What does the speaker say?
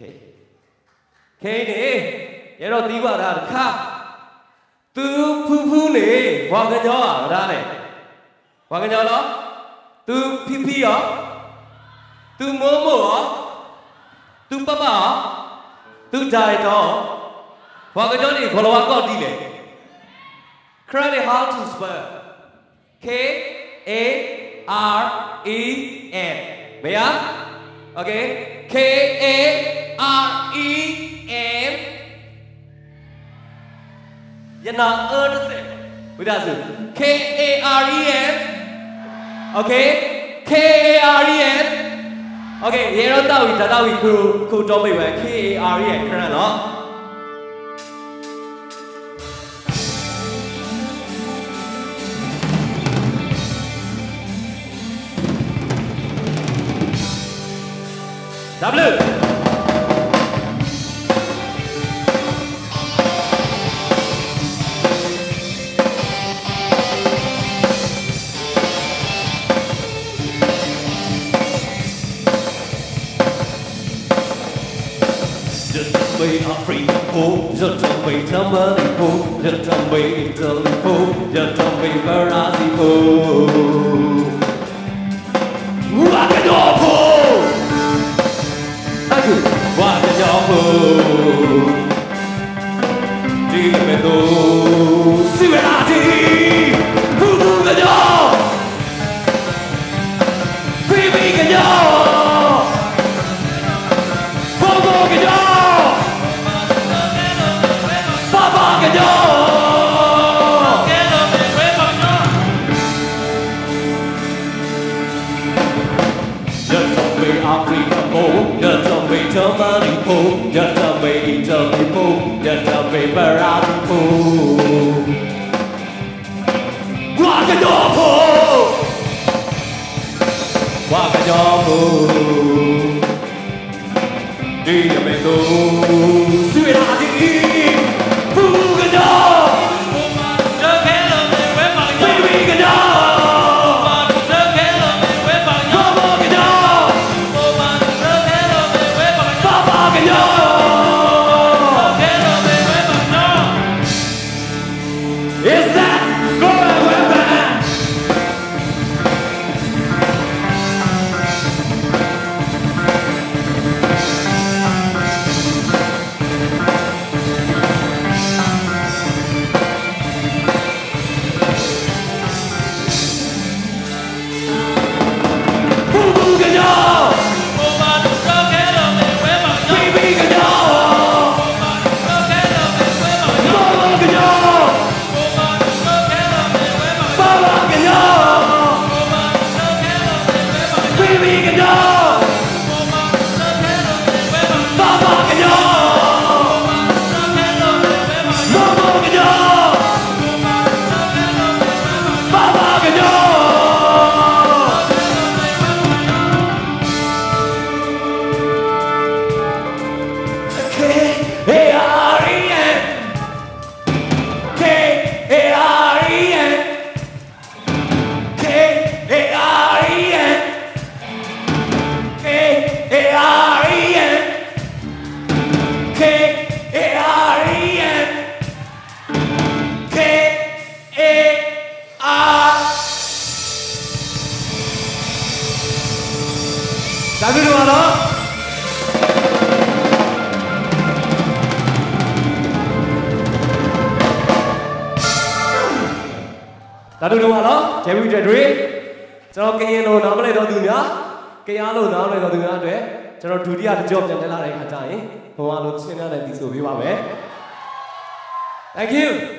Okay ခေနေရတော့တီးပါတာတခါသူဖူးဖူးလေဘာကကြောอ่ะဒါနဲ့ဘာကကြောလောသူဖီဖီရောသူမိုးမိုးရောသူပပရောသူဂျာရီတော့ဘာကကြောနေဘလောကောက်တီးလေ Credit how to spell K A R E N မရ Okay K A R E N ယနာအတစ်စက်ဝိဒါစု K A R E N Okay K A R E N Okay ရေရောတောက်ပြီးဒါတောက်ပြီးခုခုတော့မိပဲ K A R E N ခရနော် W bay up free oh giờ trong bay thăm mơ đi phố giờ trong bay giờ đi phố giờ trong bay bờ ra đi phố và cái đó phố anh cứ và cái đó phố đi về đâu xin về ra đi vu vu cái đó vì vì cái đó Dog. ဒါပြီးတော့နော်ဒါတို့တော့နော်ဂျေဘီတက်တွေကျွန်တော်ကရင်လိုနားမလဲတော့သူများကရားလိုနားမလဲတော့သူများအတွက်ကျွန်တော်ဒုတိယတစ်ကြော့ပြန်တက်လာတဲ့အခါကျရင်ဘဝလိုရှင်းရတဲ့ဒီဆိုပေးပါမယ် Thank you